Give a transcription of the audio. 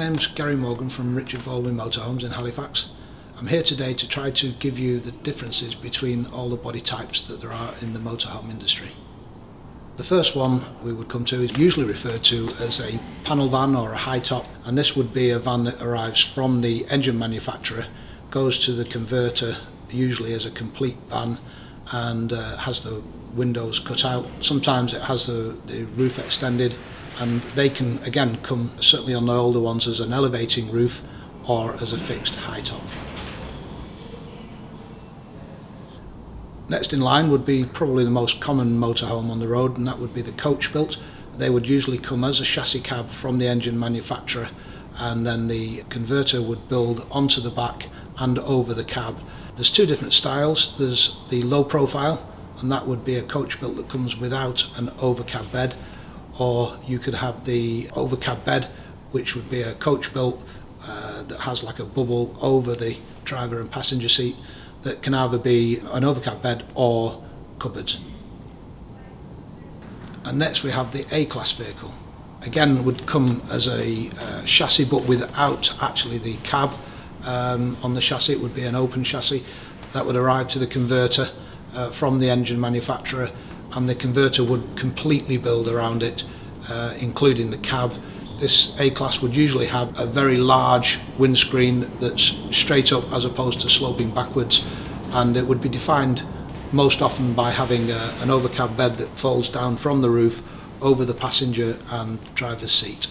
name's Gary Morgan from Richard Baldwin Motorhomes in Halifax. I'm here today to try to give you the differences between all the body types that there are in the motorhome industry. The first one we would come to is usually referred to as a panel van or a high top and this would be a van that arrives from the engine manufacturer, goes to the converter usually as a complete van and uh, has the windows cut out. Sometimes it has the, the roof extended and they can again come certainly on the older ones as an elevating roof or as a fixed high top. Next in line would be probably the most common motorhome on the road and that would be the coach built. They would usually come as a chassis cab from the engine manufacturer and then the converter would build onto the back and over the cab. There's two different styles. There's the low profile and that would be a coach built that comes without an overcab bed or you could have the overcab bed which would be a coach built uh, that has like a bubble over the driver and passenger seat that can either be an overcab bed or cupboards. And next we have the A-class vehicle. Again would come as a uh, chassis but without actually the cab um, on the chassis. It would be an open chassis that would arrive to the converter uh, from the engine manufacturer and the converter would completely build around it, uh, including the cab. This A-Class would usually have a very large windscreen that's straight up as opposed to sloping backwards and it would be defined most often by having a, uh, an overcab bed that folds down from the roof over the passenger and driver's seat.